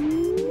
Música